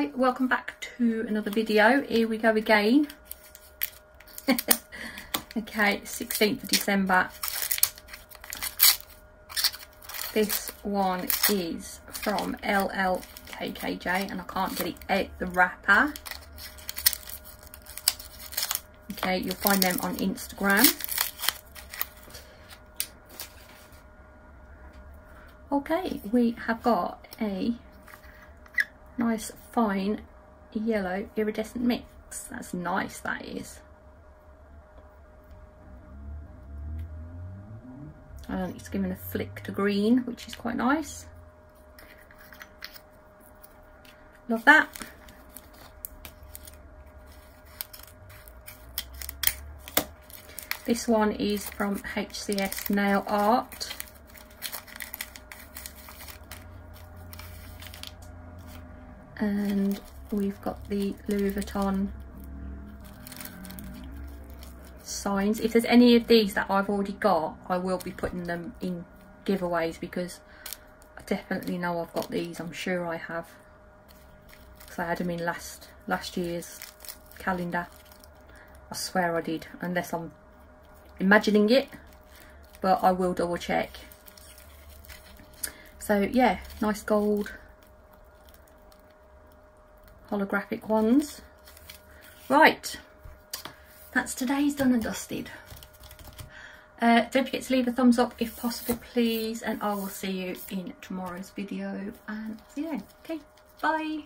Hi, welcome back to another video. Here we go again. okay, 16th of December. This one is from LLKKJ and I can't get it out the wrapper. Okay, you'll find them on Instagram. Okay, we have got a nice fine yellow iridescent mix. That's nice, that is. And it's given a flick to green, which is quite nice. Love that. This one is from HCS Nail Art. And we've got the Louis Vuitton signs. If there's any of these that I've already got, I will be putting them in giveaways because I definitely know I've got these. I'm sure I have. Because I had them in last, last year's calendar. I swear I did, unless I'm imagining it. But I will double check. So yeah, nice gold holographic ones. Right, that's today's done and dusted. Uh, don't forget to leave a thumbs up if possible, please, and I will see you in tomorrow's video. And see you then. Okay, bye.